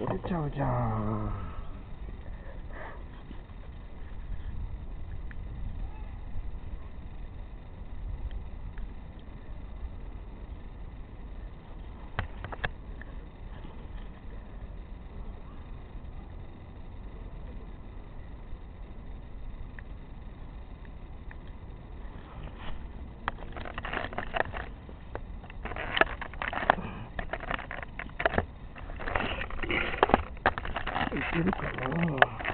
折れちゃうじゃん。Üfledik. Oh.